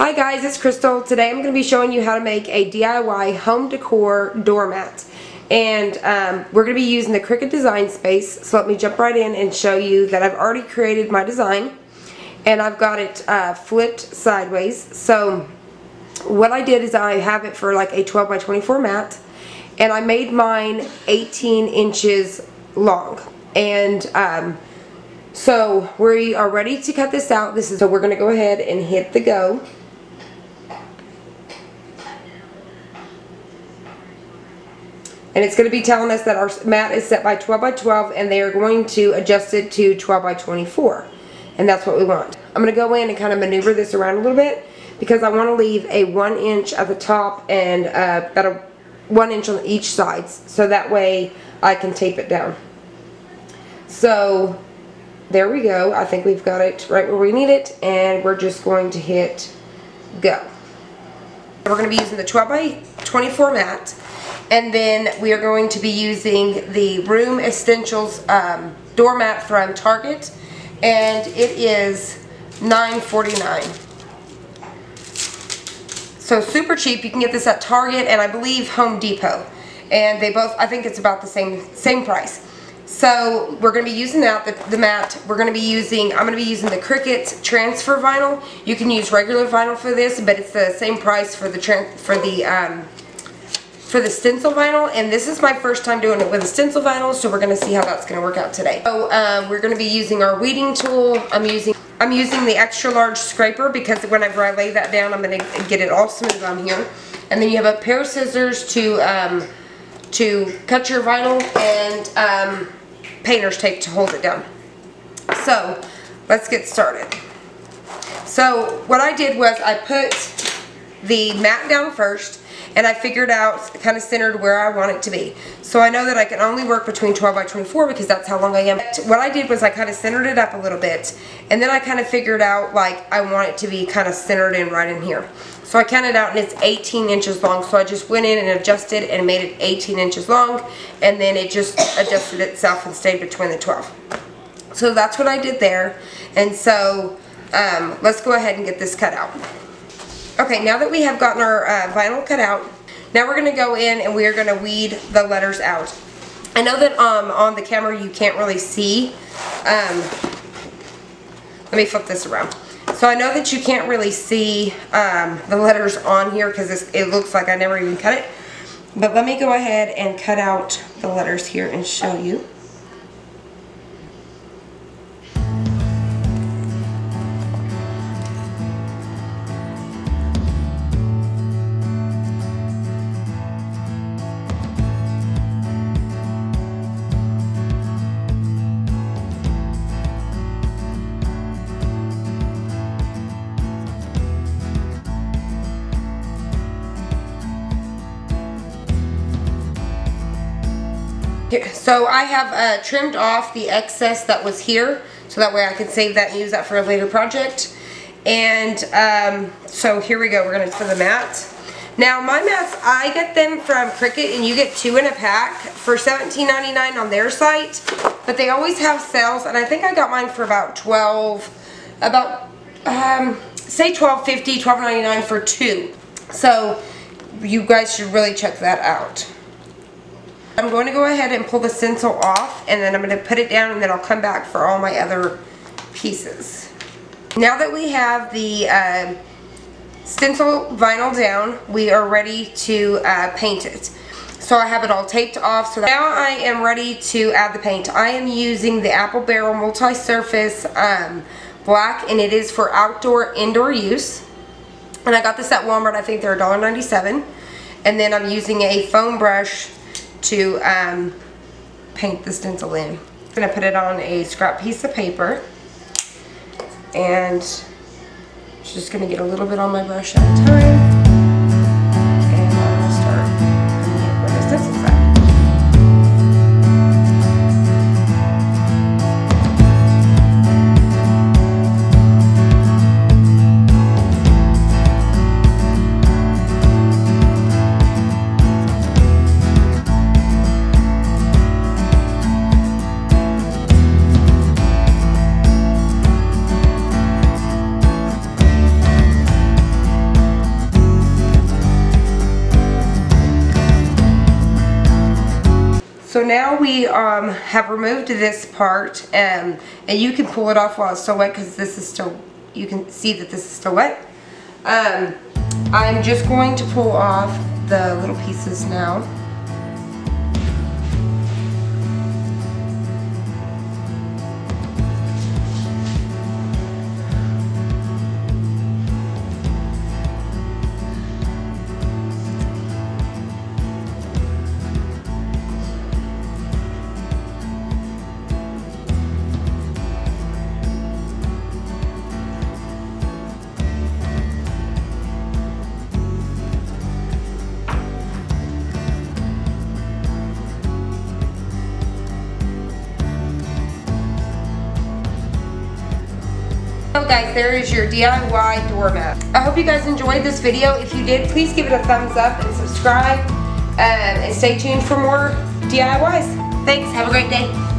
Hi guys, it's Crystal. Today I'm going to be showing you how to make a DIY home decor doormat. And um, we're going to be using the Cricut Design Space. So let me jump right in and show you that I've already created my design. And I've got it uh, flipped sideways. So what I did is I have it for like a 12 by 24 mat. And I made mine 18 inches long. And um, so we are ready to cut this out. This is so we're going to go ahead and hit the go. And it's going to be telling us that our mat is set by 12 by 12 and they are going to adjust it to 12 by 24 and that's what we want. I'm going to go in and kind of maneuver this around a little bit because I want to leave a one inch at the top and uh, about a one inch on each side so that way I can tape it down. So there we go. I think we've got it right where we need it and we're just going to hit go. We're going to be using the 12 by 24 mat and then we are going to be using the Room Essentials um, doormat from Target. And it is $9.49. So super cheap. You can get this at Target and I believe Home Depot. And they both, I think it's about the same same price. So we're going to be using that, the, the mat. We're going to be using, I'm going to be using the Cricut transfer vinyl. You can use regular vinyl for this, but it's the same price for the for the um, for the stencil vinyl and this is my first time doing it with a stencil vinyl so we're going to see how that's going to work out today. So um, we're going to be using our weeding tool. I'm using I'm using the extra large scraper because whenever I lay that down I'm going to get it all smooth on here. And then you have a pair of scissors to um, to cut your vinyl and um, painter's tape to hold it down. So let's get started. So what I did was I put the mat down first and I figured out kind of centered where I want it to be. So I know that I can only work between 12 by 24 because that's how long I am. What I did was I kind of centered it up a little bit and then I kind of figured out like I want it to be kind of centered in right in here. So I counted out and it's 18 inches long so I just went in and adjusted and made it 18 inches long and then it just adjusted itself and stayed between the 12. So that's what I did there and so um, let's go ahead and get this cut out. Okay, now that we have gotten our uh, vinyl cut out, now we're going to go in and we are going to weed the letters out. I know that um, on the camera you can't really see. Um, let me flip this around. So I know that you can't really see um, the letters on here because it looks like I never even cut it. But let me go ahead and cut out the letters here and show you. So I have uh, trimmed off the excess that was here so that way I can save that and use that for a later project. And um, so here we go. We're going to for the mats. Now my mats, I get them from Cricut and you get two in a pack for $17.99 on their site. But they always have sales and I think I got mine for about 12 about um, say $12.50, $12.99 for two. So you guys should really check that out. I'm going to go ahead and pull the stencil off and then I'm going to put it down and then I'll come back for all my other pieces. Now that we have the uh, stencil vinyl down, we are ready to uh, paint it. So I have it all taped off. So now I am ready to add the paint. I am using the Apple Barrel Multi-Surface um, Black and it is for outdoor, indoor use. And I got this at Walmart. I think they're $1.97. And then I'm using a foam brush to um, paint the stencil in. I'm going to put it on a scrap piece of paper and just going to get a little bit on my brush at a time. So now we um, have removed this part um, and you can pull it off while it's still wet because this is still, you can see that this is still wet. Um, I'm just going to pull off the little pieces now. So guys, there is your DIY doormat. I hope you guys enjoyed this video. If you did, please give it a thumbs up and subscribe. Um, and stay tuned for more DIYs. Thanks, have a great day.